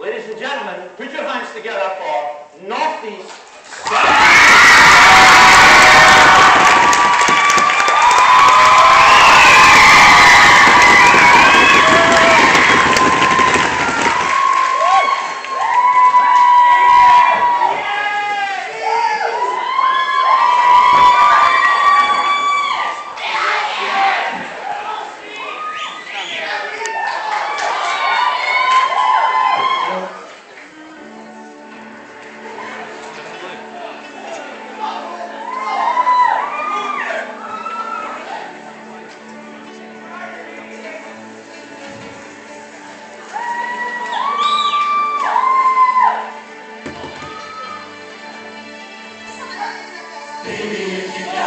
Ladies and gentlemen, put your hands together for Northeast Baby, if you